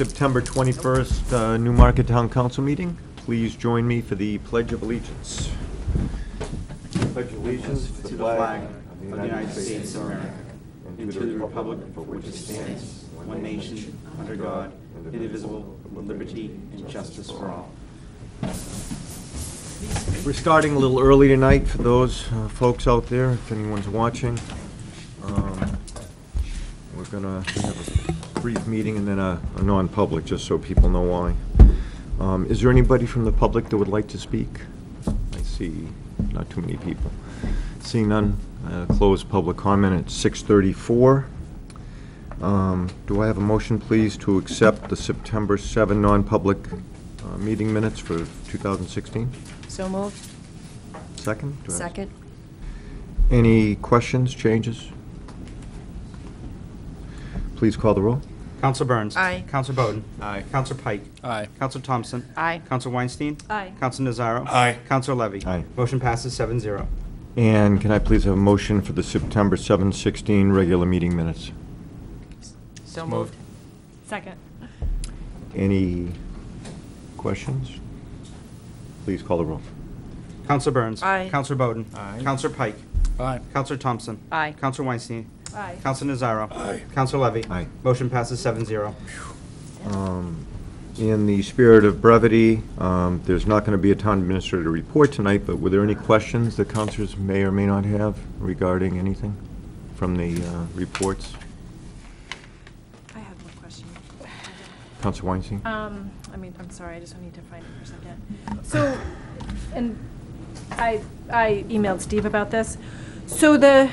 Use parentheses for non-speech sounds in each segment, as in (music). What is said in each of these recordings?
September 21st, uh, Newmarket Town Council meeting. Please join me for the Pledge of Allegiance. Pledge allegiance to the flag of the United States of America and to the republic for which it stands, one nation, under God, indivisible, with liberty and justice for all. We're starting a little early tonight for those uh, folks out there, if anyone's watching. Um, We're gonna have a brief meeting and then a a non-public, just so people know why. Um, Is there anybody from the public that would like to speak? I see not too many people. Seeing none, uh, close public comment at 6:34. Um, Do I have a motion, please, to accept the September 7 non-public uh, meeting minutes for 2016? So moved. Second? Second. Any questions, changes? Please call the roll. Counselor Burns. Aye. Counselor Bowden. Aye. Counselor Pike. Aye. Counselor Thompson. Aye. Counselor Weinstein. Aye. Counselor Nazaro. Aye. Counselor Levy. Aye. Motion passes seven zero. And can I please have a motion for the September 7, 16 regular meeting minutes? So moved. Second. Any questions? Please call the roll. Counselor Burns. Aye. Counselor Bowden. Aye. Counselor Pike. Aye. Counselor Thompson. Aye. Counselor Weinstein. Aye. Counselor Nazaro. Aye. Counselor Levy. Aye. Motion passes seven zero. Um, In the spirit of brevity, um, there's not going to be a town administrator report tonight, but were there any questions that councilors may or may not have regarding anything from the uh, reports? I have one question. Counselor Weinstein? Um, I mean, I'm sorry, I just need to find it for a second. So, and I, I emailed Steve about this. So the,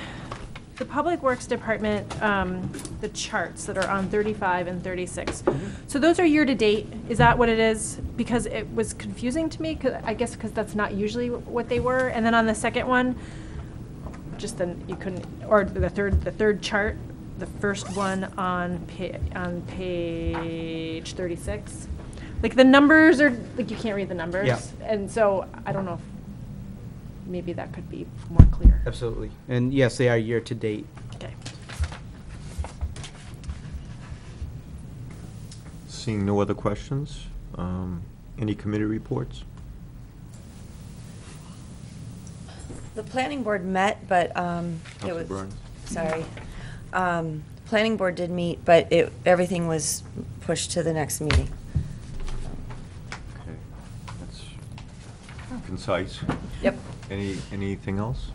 the Public Works Department, um, the charts that are on thirty-five and thirty-six. So those are year-to-date, is that what it is? Because it was confusing to me, 'cause- I guess because that's not usually what they were. And then on the second one, just then you couldn't, or the third, the third chart, the first one on pa- on page thirty-six. Like the numbers are, like you can't read the numbers. Yeah. And so I don't know if maybe that could be more clear. Absolutely. And yes, they are year to date. Okay. Seeing no other questions, um, any committee reports? The planning board met, but um, it Counselor was, Burns? sorry. Um, Planning board did meet, but it, everything was pushed to the next meeting. Okay, that's concise. Yep. Any, anything else?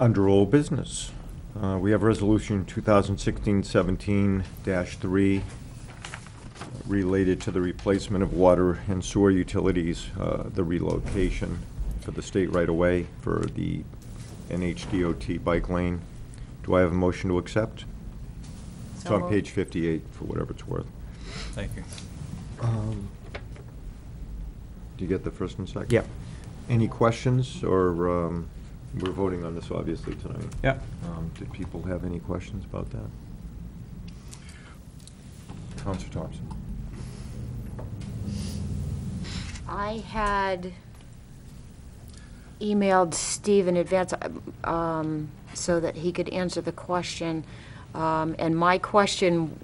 Under old business, uh, we have Resolution 2016-17-3 related to the replacement of water and sewer utilities, uh, the relocation for the state right-of-way for the NHDOT bike lane. Do I have a motion to accept? It's on page 58, for whatever it's worth. Thank you. Um, Do you get the first and second? Yeah. Any questions, or, um, we're voting on this obviously tonight. Yeah. Um, Did people have any questions about that? Counselor Thompson? I had emailed Steve in advance um, so that he could answer the question. Um, And my question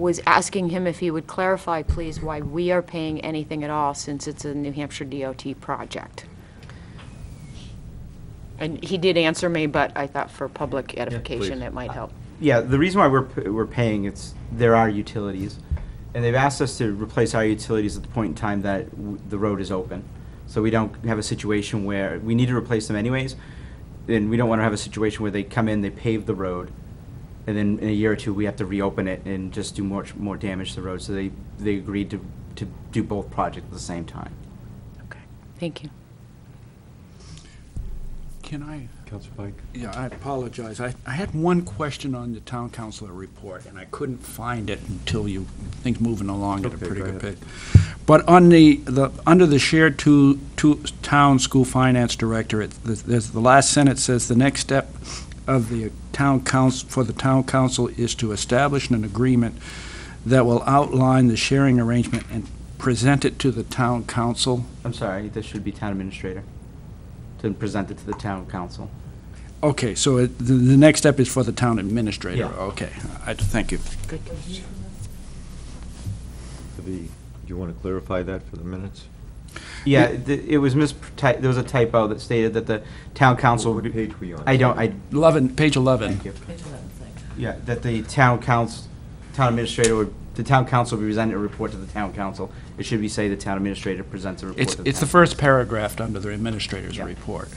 was asking him if he would clarify, please, why we are paying anything at all since it's a New Hampshire DOT project. And he did answer me, but I thought for public edification, please. it might uh, help. Yeah, the reason why we're, p- we're paying, it's, there are utilities. And they've asked us to replace our utilities at the point in time that w- the road is open. So we don't have a situation where, we need to replace them anyways. And we don't want to have a situation where they come in, they pave the road, and then in a year or two, we have to reopen it and just do more, more damage to the road. So they, they agreed to, to do both projects at the same time. Okay, thank you. Can I, Counselor Pike? yeah, I apologize. I, I had one question on the town councilor report, and I couldn't find it until you, things moving along at a Okay, pretty go good ahead. pace. But on the, the, under the shared two, two, town school finance director, it, there's, the last sentence says, "The next step of the town council, for the town council is to establish an agreement that will outline the sharing arrangement and present it to the town council." I'm sorry, this should be town administrator to present it to the town council. Okay, so it- the, the next step is for the town administrator? Yeah. Okay, I, thank you. For the, do you want to clarify that for the minutes? Yeah, th- it was mis, there was a typo that stated that the town council. What page were you on? I don't, I, 11, page 11. thank you. Yeah, that the town council, town administrator, would the town council would present a report to the town council. It should be say the town administrator presents a report It's, to the it's the town first paragraph under the administrator's Yeah. report,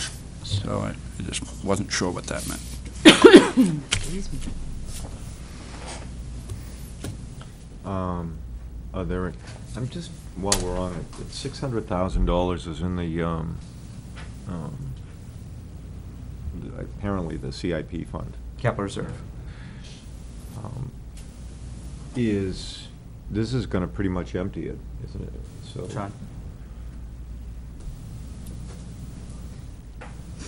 so I I just wasn't sure what that meant. (coughs) Um, Are there, I'm just, while we're on it, six hundred thousand dollars is in the, um, um, apparently the CIP fund. Capital reserve. Um, Is, this is gonna pretty much empty it, isn't it? So. John?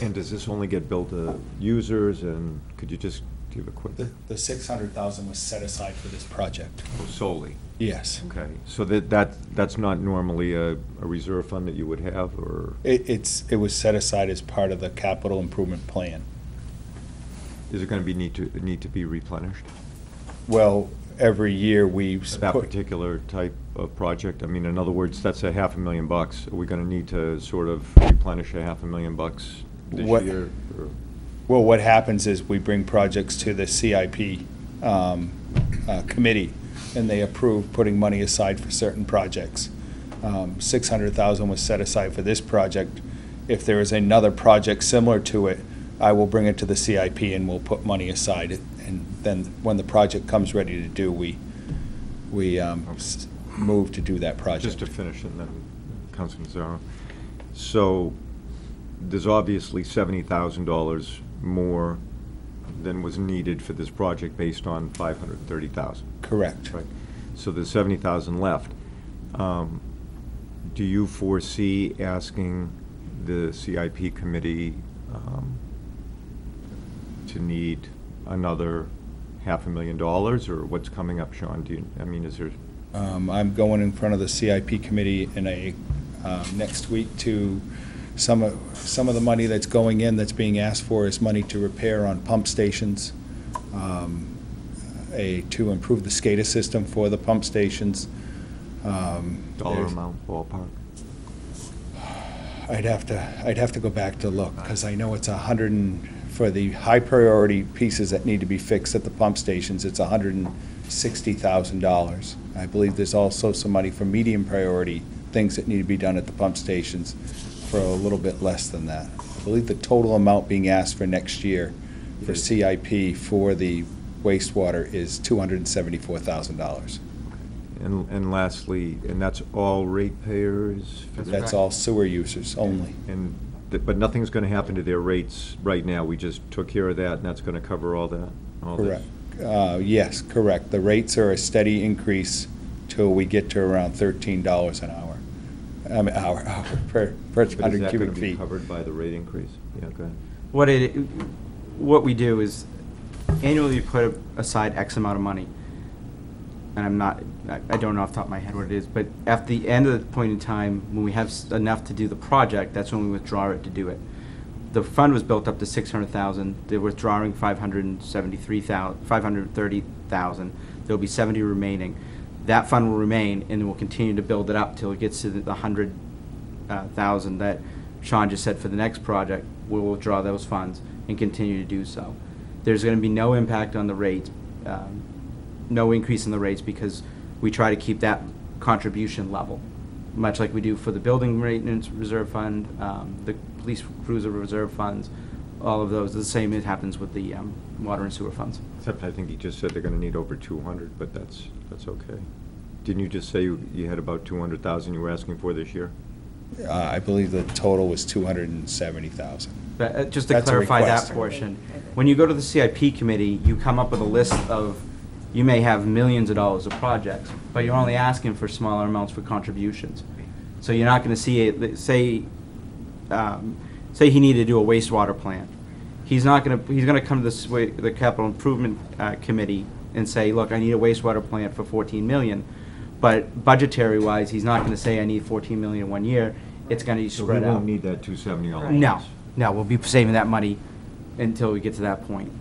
And does this only get billed to users, and could you just give a quick, The, the six hundred thousand was set aside for this project. Oh, solely? Yes. Okay, so that, that, that's not normally a, a reserve fund that you would have, or? It, it's, it was set aside as part of the capital improvement plan. Is it gonna be, need to, need to be replenished? Well, every year we. That put- particular type of project? I mean, in other words, that's a half a million bucks. Are we gonna need to sort of replenish a half a million bucks this What- year? or- Well, what happens is we bring projects to the CIP um, uh, committee, and they approve putting money aside for certain projects. Um, Six hundred thousand was set aside for this project. If there is another project similar to it, I will bring it to the CIP and we'll put money aside. And then, when the project comes ready to do, we, we um, move to do that project. Just to finish, and then Councilman Zarro. So, there's obviously seventy thousand dollars more than was needed for this project based on five hundred and thirty thousand. Correct. Right. So there's seventy thousand left. Um, Do you foresee asking the CIP committee um, to need another half a million dollars, or what's coming up, Sean? Do you, I mean, is there, Um, I'm going in front of the CIP committee in a, um, next week to, some of, some of the money that's going in, that's being asked for is money to repair on pump stations, um, a, to improve the SCADA system for the pump stations. Um, dollar there's- amount ballpark? I'd have to, I'd have to go back to look, because I know it's a hundred and, for the high priority pieces that need to be fixed at the pump stations, it's a hundred and sixty thousand dollars. I believe there's also some money for medium priority, things that need to be done at the pump stations for a little bit less than that. I believe the total amount being asked for next year for CIP for the wastewater is two hundred and seventy-four thousand dollars. And, lastly, and that's all ratepayers? That's That's all sewer users only. And, th- but nothing's gonna happen to their rates right now, we just took care of that, and that's gonna cover all that? all this? Correct. Uh, Yes, correct. The rates are a steady increase till we get to around thirteen dollars an hour. I mean, hour, hour, per, per But is hundred that cubic gonna be feet. covered by the rate increase? Yeah, go ahead. What it, what we do is annually we put aside X amount of money. And I'm not, I I don't know off the top of my head what it is, but at the end of the point in time, when we have s- enough to do the project, that's when we withdraw it to do it. The fund was built up to six hundred thousand, they're withdrawing five hundred and seventy-three thousand, five hundred and thirty thousand. There'll be seventy remaining. That fund will remain, and we'll continue to build it up till it gets to the 100,000 uh, that Sean just said for the next project, we'll draw those funds and continue to do so. There's gonna be no impact on the rates, um, no increase in the rates because we try to keep that contribution level, much like we do for the building maintenance reserve fund, um, the police cruiser reserve funds, all of those, the same it happens with the, um, water and sewer funds. Except I think he just said they're gonna need over two hundred, but that's, that's okay. Didn't you just say you you had about two hundred thousand you were asking for this year? Uh, I believe the total was two hundred and seventy thousand. But uh, just to That's a clarify that request. portion, when you go to the CIP committee, you come up with a list of, you may have millions of dollars of projects, but you're only asking for smaller amounts for contributions. So you're not gonna see it, say, um, say he needed to do a wastewater plant. He's not gonna, he's gonna come to this, wa- the capital improvement, uh, committee and say, look, I need a wastewater plant for fourteen million. But budgetary wise, he's not gonna say, I need fourteen million in one year, it's gonna be So we spread out. won't need that two seventy all at No, no, we'll be saving that money until we get to that point.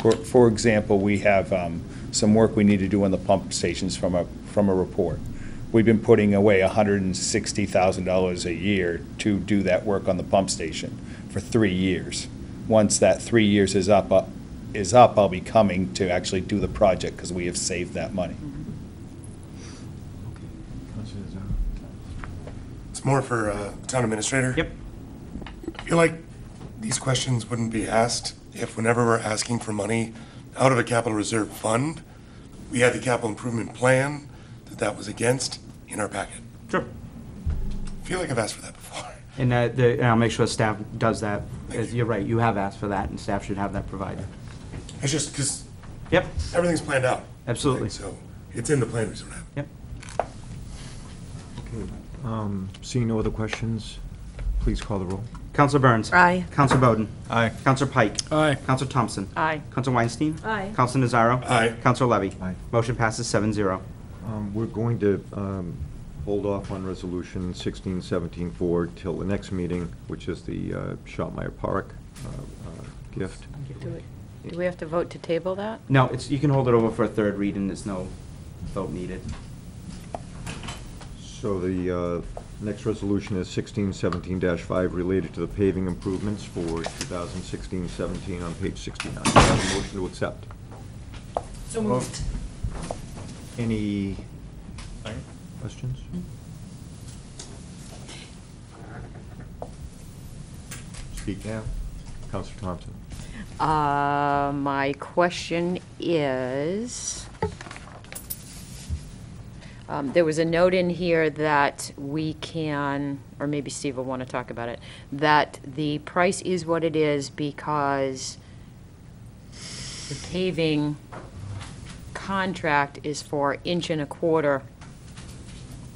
For, for example, we have um, some work we need to do on the pump stations from a, from a report. We've been putting away $160,000 a year to do that work on the pump station for three years. Once that three years is up, uh, is up, I'll be coming to actually do the project because we have saved that money. It's more for uh, town administrator. Yep. I feel like these questions wouldn't be asked if whenever we're asking for money out of a capital reserve fund, we had the capital improvement plan that that was against in our packet. Sure. I feel like I've asked for that before. And uh, the, and I'll make sure staff does that. As you. You're right, you have asked for that, and staff should have that provided. It's just because Yep, everything's planned out. Absolutely. So it's in the plan, we just don't have. it. yep. Okay, um, Seeing no other questions, please call the roll. Counselor Burns. Aye. Counselor Bowden. Aye. Counselor Pike. Aye. Counselor Thompson. Aye. Counselor Weinstein. Aye. Counselor Nazaro. Aye. Counselor Levy. Aye. Motion passes seven zero. Um, We're going to um, hold off on Resolution 1617-4 till the next meeting, which is the uh, Shopmire Park uh, uh, gift. Do we- do we have to vote to table that? No, it's, you can hold it over for a third reading, and there's no vote needed. So the uh, next resolution is 1617-5 related to the paving improvements for 2016-17 on page 69. Do I have a Motion to accept. So moved. Any questions? Speak now. Counselor Thompson. Uh, my question is, um, there was a note in here that we can, or maybe Steve will want to talk about it, that the price is what it is because the paving contract is for inch and a quarter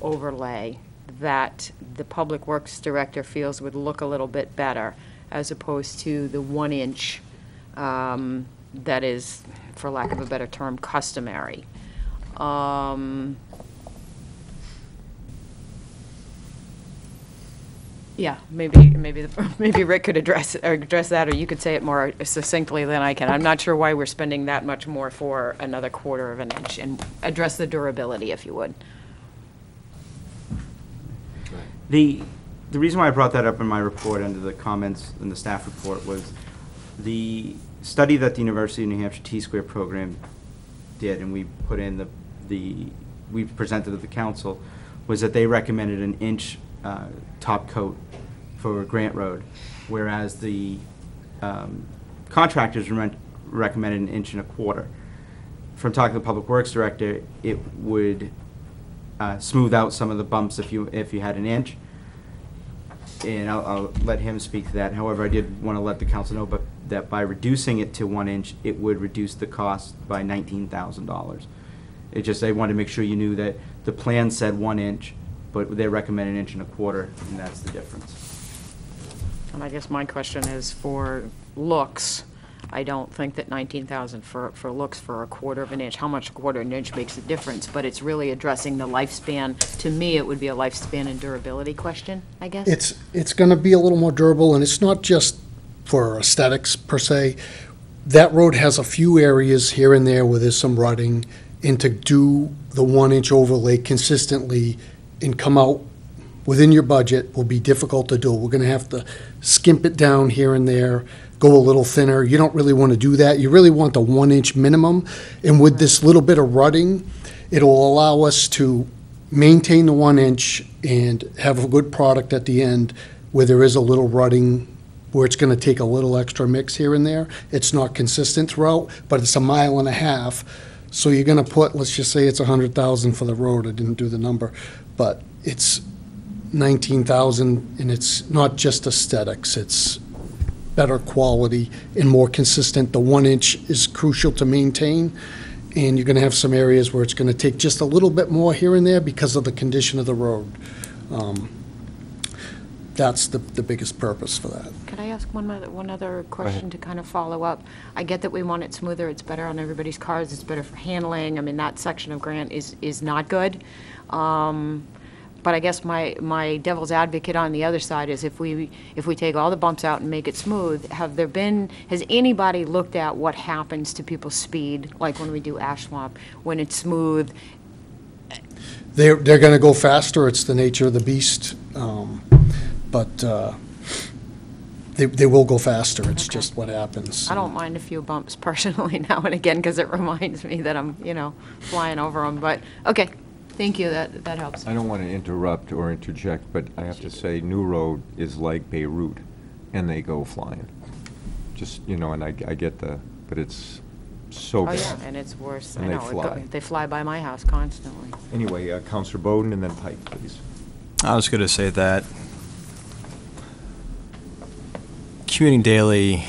overlay that the Public Works Director feels would look a little bit better as opposed to the one-inch um, that is, for lack of a better term, customary. Um, Yeah, maybe, maybe, the- (laughs) maybe Rick could address, or address that, or you could say it more succinctly than I can. I'm not sure why we're spending that much more for another quarter of an inch, and address the durability, if you would. The, the reason why I brought that up in my report under the comments in the staff report was the study that the University of New Hampshire T-Square program did, and we put in the, the, we presented to the council, was that they recommended an inch uh, top coat for Grant Road, whereas the um, contractors re- recommended an inch and a quarter. From talking to the Public Works Director, it would uh, smooth out some of the bumps if you, if you had an inch. And I'll, I'll let him speak to that. However, I did want to let the council know, but that by reducing it to one inch, it would reduce the cost by nineteen thousand dollars. It just, I wanted to make sure you knew that the plan said one inch, but they recommend an inch and a quarter, and that's the difference. And I guess my question is for looks, I don't think that 19,000 for, for looks for a quarter of an inch, how much a quarter of an inch makes a difference, but it's really addressing the lifespan. To me, it would be a lifespan and durability question, I guess. It's, it's going to be a little more durable, and it's not just for aesthetics per se. That road has a few areas here and there where there's some rutting, and to do the one-inch overlay consistently and come out within your budget will be difficult to do. We're going to have to skimp it down here and there, go a little thinner. You don't really want to do that. You really want the one-inch minimum. And with this little bit of rutting, it'll allow us to maintain the one inch and have a good product at the end where there is a little rutting, where it's going to take a little extra mix here and there. It's not consistent throughout, but it's a mile and a half. So you're going to put, let's just say it's a hundred thousand for the road. I didn't do the number, but it's nineteen thousand and it's not just aesthetics. It's better quality and more consistent. The one inch is crucial to maintain. And you're gonna have some areas where it's gonna take just a little bit more here and there because of the condition of the road. Um, That's the, the biggest purpose for that. Could I ask one other, one other question to kind of follow up? I get that we want it smoother, it's better on everybody's cars, it's better for handling, I mean, that section of Grant is, is not good. Um, but I guess my, my devil's advocate on the other side is if we, if we take all the bumps out and make it smooth, have there been, has anybody looked at what happens to people's speed, like when we do ash swamp, when it's smooth? They're, they're gonna go faster, it's the nature of the beast, um, but, uh, they, they will go faster, it's just what happens. I don't mind a few bumps (laughs) personally now and again, because it (laughs) reminds me that I'm, you know, flying over them, but, okay, thank you, that, that helps. I don't want to interrupt or interject, but I have to say, New Road is like Beirut, and they go flying. Just, you know, and I, I get the, but it's so Oh, yeah, and it's worse, I And they know, it go- fly. they fly by my house constantly. Anyway, uh, Counselor Bowden and then Pike, please. I was going to say that commuting daily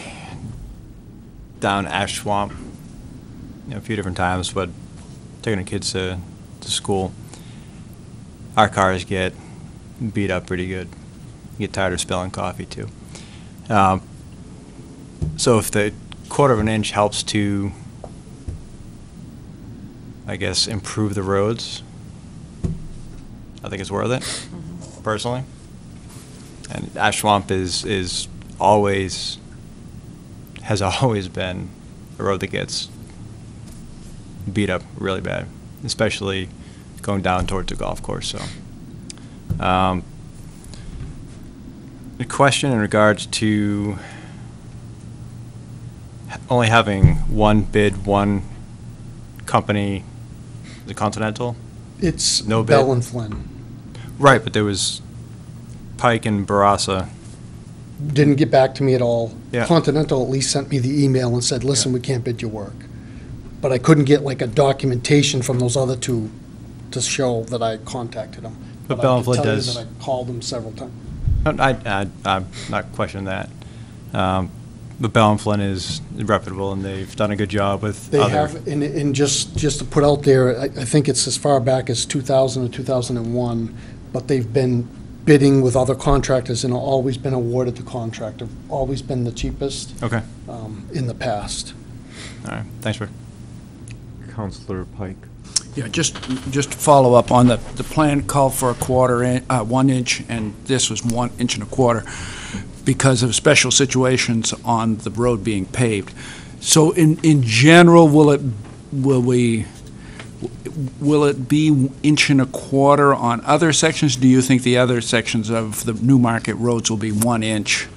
down Ash Swamp, you know, a few different times, but taking the kids to, to school, our cars get beat up pretty good. Get tired of spilling coffee too. Um, so if the quarter of an inch helps to, I guess, improve the roads, I think it's worth it, personally. And Ash Swamp is, is always, has always been a road that gets beat up really bad, especially going down towards the golf course, so. Um, The question in regards to only having one bid, one company, the Continental? It's No bid. Bell and Flynn. Right, but there was Pike and Barassa. Didn't get back to me at all. Yeah. Continental at least sent me the email and said, listen, we can't bid your work. But I couldn't get like a documentation from those other two to show that I contacted them. But I Bell and Flynn tell you does- that I called them several times. I, I, I'm not questioning that. Um, But Bell and Flynn is reputable, and they've done a good job with They other. have, and, and just, just to put out there, I, I think it's as far back as 2000 or 2001, but they've been bidding with other contractors and always been awarded the contract, have always been the cheapest Okay, um, in the past. all right, thanks, Rick. Counselor Pike. Yeah, just, just to follow up on the, the plan called for a quarter, in- uh, one inch, and this was one inch and a quarter because of special situations on the road being paved. So in, in general, will it, will we, will it be inch and a quarter on other sections? Do you think the other sections of the Newmarket roads will be one inch?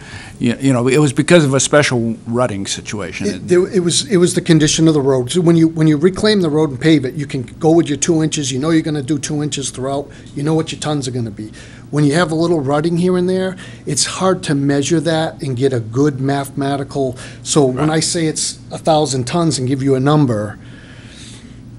You you know, it was because of a special rutting situation. It there- it was, it was the condition of the road. So when you, when you reclaim the road and pave it, you can go with your two inches, you know you're gonna do two inches throughout, you know what your tons are gonna be. When you have a little rutting here and there, it's hard to measure that and get a good mathematical, so when I say it's a thousand tons and give you a number,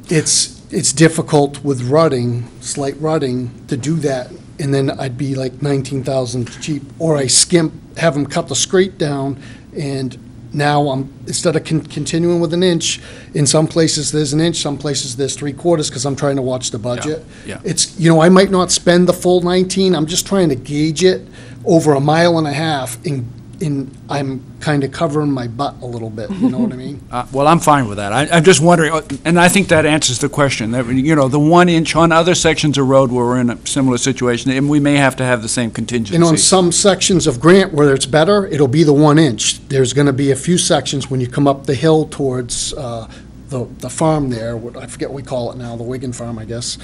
it's, it's difficult with rutting, slight rutting, to do that, and then I'd be like nineteen thousand cheap, or I skimp, have them cut the scrape down, and now I'm, instead of con- continuing with an inch, in some places there's an inch, some places there's three quarters, because I'm trying to watch the budget. yeah. It's, you know, I might not spend the full nineteen, I'm just trying to gauge it over a mile and a half, and, and I'm kind of covering my butt a little bit, you know what I mean? (laughs) Uh, Well, I'm fine with that. I- I'm just wondering, uh, and I think that answers the question, that, you know, the one inch on other sections of road where we're in a similar situation, and we may have to have the same contingency. And on some sections of Grant where it's better, it'll be the one inch. There's gonna be a few sections when you come up the hill towards, uh, the, the farm there, what, I forget what we call it now, the Wigan Farm, I guess.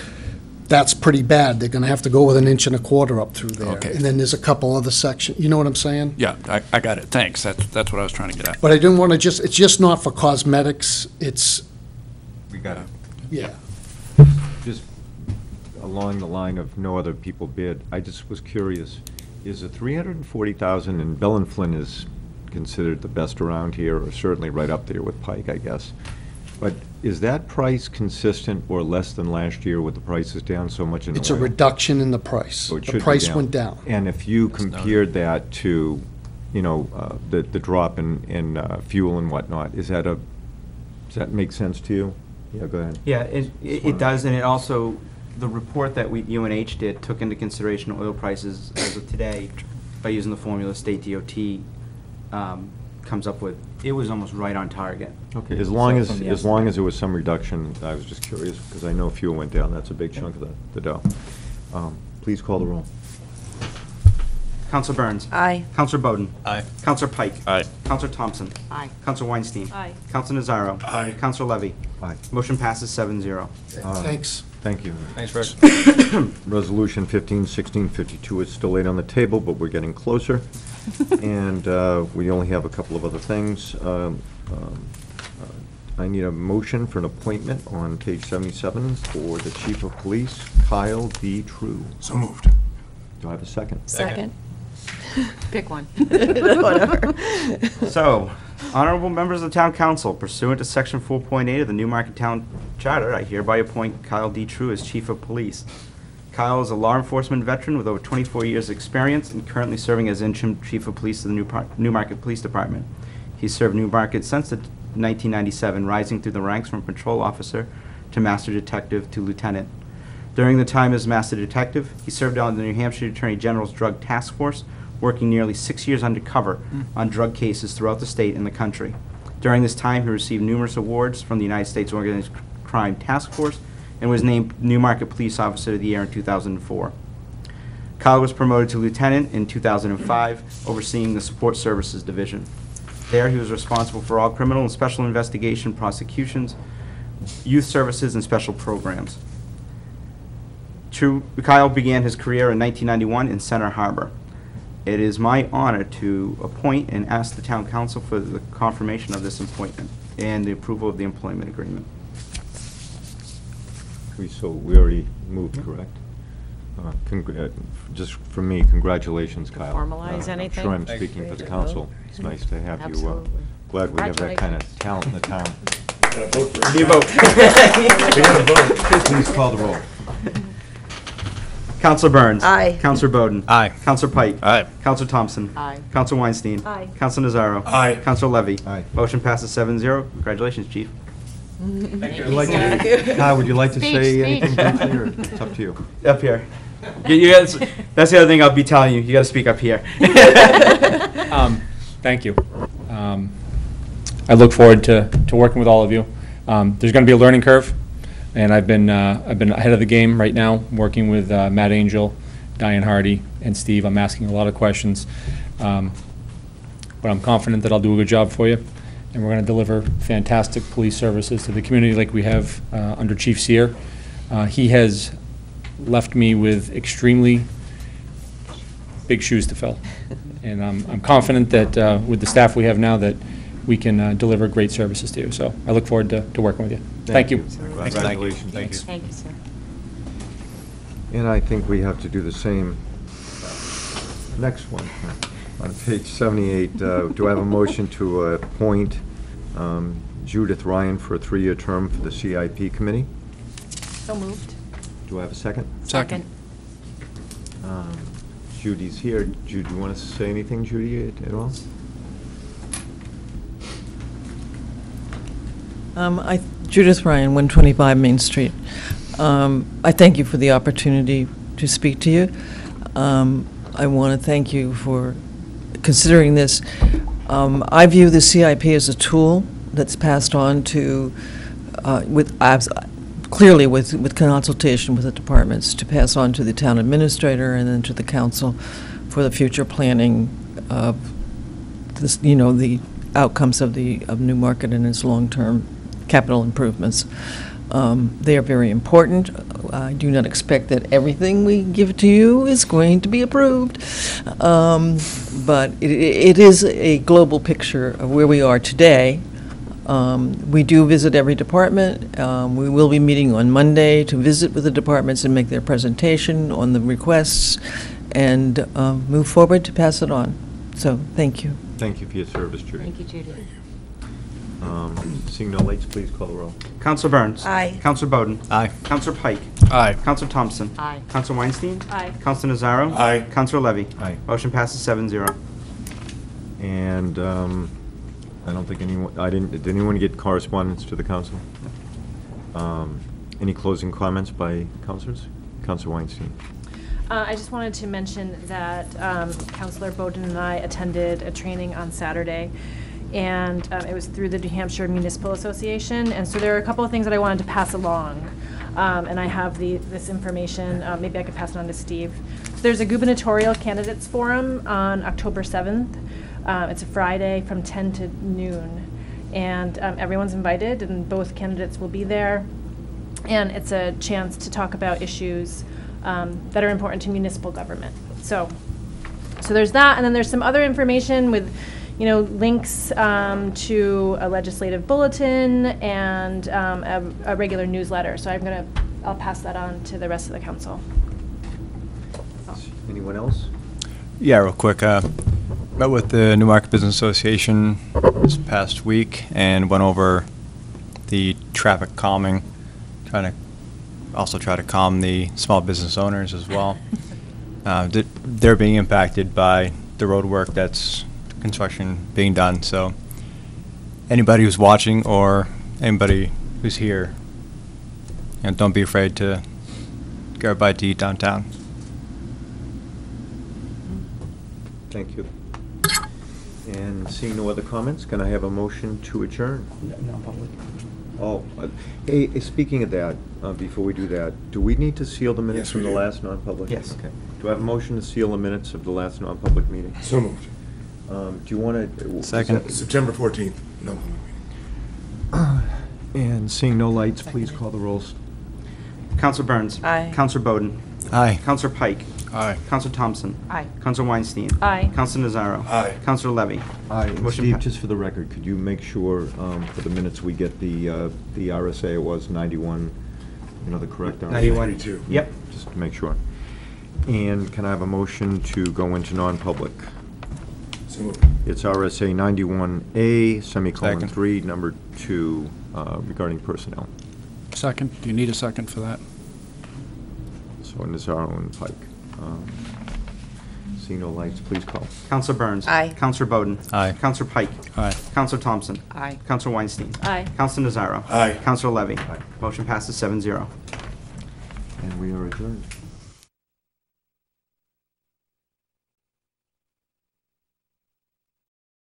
That's pretty bad. They're gonna have to go with an inch and a quarter up through there. Okay. And then there's a couple other sections, you know what I'm saying? Yeah, I, I got it, thanks, that's, that's what I was trying to get at. But I didn't wanna just, it's just not for cosmetics, it's, We got it. yeah. Just along the line of no other people bid, I just was curious, is the three hundred and forty thousand, and Bell and Flynn is considered the best around here, or certainly right up there with Pike, I guess. But is that price consistent or less than last year with the prices down so much in oil? It's a reduction in the price. So it The should be price went down. And if you compared that to, you know, uh, the, the drop in, in uh, fuel and whatnot, is that a, does that make sense to you? Yeah, go ahead. Yeah, it, it it does, and it also, the report that we, UNH did took into consideration oil prices as of today by using the formula state DOT um, comes up with, it was almost right on target. Okay, as long So as, from the as long estimate. as there was some reduction, I was just curious, because I know fuel went down, that's a big chunk of the, the dough. Um, Please please call the roll. Counselor Burns. Aye. Counselor Bowden. Aye. Counselor Pike. Aye. Counselor Thompson. Aye. Counselor Weinstein. Aye. Counselor Nazaro. Aye. Counselor Levy. Aye. Motion passes seven zero. Thanks. Thank you. Thanks, Rick. (coughs) (coughs) Resolution 15, 1652 is still laid on the table, but we're getting closer. (laughs) And uh, we only have a couple of other things. Um, um, uh, I need a motion for an appointment on page 77 for the Chief of Police, Kyle D. True. So moved. Do I have a second? Second. Pick one. (laughs) Whatever. So, honorable members of the town council, pursuant to section 4.8 of the Newmarket Town Charter, I hereby appoint Kyle D. True as chief of police. Kyle is a law enforcement veteran with over 24 years' experience and currently serving as interim chief of police of the Newmarket Police Department. He served Newmarket since the 1997, rising through the ranks from patrol officer to master detective to lieutenant. During the time as master detective, he served on the New Hampshire Attorney General's Drug Task Force, working nearly six years undercover hmm. on drug cases throughout the state and the country. During this time, he received numerous awards from the United States Organized Crime Task Force and was named Newmarket Police Officer of the Year in 2004. Kyle was promoted to lieutenant in 2005, overseeing the Support Services Division. There, he was responsible for all criminal and special investigation prosecutions, youth services, and special programs. True, Kyle began his career in 1991 in Center Harbor. It is my honor to appoint and ask the town council for the confirmation of this appointment and the approval of the employment agreement. We, so, we already moved, correct? Uh, congr- uh, Just for me, congratulations, Kyle. Formalize Uh, anything? I'm sure I'm Thank speaking you. for the council. It's nice to have you. uh, Absolutely. Glad we have that kind of talent in the town. (laughs) We Need a vote? Please call the roll. Counselor Burns. Aye. Counselor Bowden. Aye. Counselor Pike. Aye. Counselor Thompson. Aye. Counselor Weinstein. Aye. Counselor Nazaro. Aye. Counselor Levy. Aye. Motion passes seven zero. Congratulations, chief. Would you like to- Kyle, would you like to Speech, say speech. anything briefly, or it's up to you? Up here. You, you guys, that's the other thing I'll be telling you. You gotta speak up here. (laughs) Um, Thank you. Um, I look forward to, to working with all of you. Um, There's going to be a learning curve, and I've been, uh, I've been ahead of the game right now, working with uh, Matt Angel, Diane Hardy, and Steve. I'm asking a lot of questions. Um, But I'm confident that I'll do a good job for you, and we're going to deliver fantastic police services to the community like we have uh, under Chief Cyr. Uh, He has left me with extremely big shoes to fill. And I'm, I'm confident that uh, with the staff we have now, that we can uh, deliver great services to you. So I look forward to, to working with you. Thank you. Congratulations. Thank you. Thank you, sir. And I think we have to do the same. Next one, on page 78, uh, do I have a motion to appoint um, Judith Ryan for a three-year term for the CIP committee? So moved. Do I have a second? Second. Um, Judy's here. Judy, do you want to say anything, Judy, at- at all? Um, I, Judith Ryan, 125 Main Street. Um, I thank you for the opportunity to speak to you. Um, I want to thank you for considering this. Um, I view the CIP as a tool that's passed on to, uh, with, abs- clearly with, with consultation with the departments, to pass on to the town administrator and then to the council for the future planning of this, you know, the outcomes of the, of Newmarket and its long-term capital improvements. Um, They are very important. I do not expect that everything we give to you is going to be approved. Um, But it, it is a global picture of where we are today. Um, We do visit every department. Um, We will be meeting on Monday to visit with the departments and make their presentation on the requests and uh, move forward to pass it on. So, thank you. Thank you for your service, Judy. Thank you, Judy. Um, Seeing no lights, please call the roll. Counselor Burns. Aye. Counselor Bowden. Aye. Counselor Pike. Aye. Counselor Thompson. Aye. Counselor Weinstein. Aye. Counselor Nazaro. Aye. Counselor Levy. Aye. Motion passes seven zero. And um, I don't think anyone, I didn't, did anyone get correspondence to the council? Um, Any closing comments by councilors? Counselor Weinstein. Uh, I just wanted to mention that um, Counselor Bowden and I attended a training on Saturday, and um, it was through the New Hampshire Municipal Association, and so there are a couple of things that I wanted to pass along. Um, And I have the, this information, uh, maybe I could pass it on to Steve. There's a gubernatorial candidates forum on October 7th. Uh, It's a Friday from 10 to noon. And um, everyone's invited, and both candidates will be there. And it's a chance to talk about issues um, that are important to municipal government. So, so there's that, and then there's some other information with, you know, links um, to a legislative bulletin and um, a, a regular newsletter. So I'm gonna, I'll pass that on to the rest of the council. Anyone else? Yeah, real quick. Uh, met with the Newmarket Business Association this past week and went over the traffic calming, trying to also try to calm the small business owners as well. (laughs) Uh, th- they're being impacted by the road work that's construction being done. So anybody who's watching or anybody who's here, you know, don't be afraid to go bite to eat downtown. Thank you. And seeing no other comments, can I have a motion to adjourn? Non-public. Oh, uh, hey, speaking of that, uh, before we do that, do we need to seal the minutes Yes, from the do. last non-public? Yes. Okay. Do I have a motion to seal the minutes of the last non-public meeting? So moved. Um, Do you want to? Second. September 14th, no. (clears throat) And seeing no lights, please call the rolls. Counselor Burns. Aye. Counselor Bowden. Aye. Counselor Pike. Aye. Counselor Thompson. Aye. Counselor Weinstein. Aye. Counselor Nazaro. Aye. Counselor Levy. Aye, and Motion Steve, pa- just for the record, could you make sure, um, for the minutes, we get the, uh, the RSA, it was 91, you know, the correct RSA? 91. 92. Yep. Just to make sure. And can I have a motion to go into non-public? So moved. It's RSA 91A, semicolon Second. 3, number 2, uh, regarding personnel. Second, do you need a second for that? So Nazaro and Pike. Um, Seeing no lights, please call. Counselor Burns. Aye. Counselor Bowden. Aye. Counselor Pike. Aye. Counselor Thompson. Aye. Counselor Weinstein. Aye. Counselor Nazaro. Aye. Counselor Levy. Aye. Motion passes seven zero. And we are adjourned.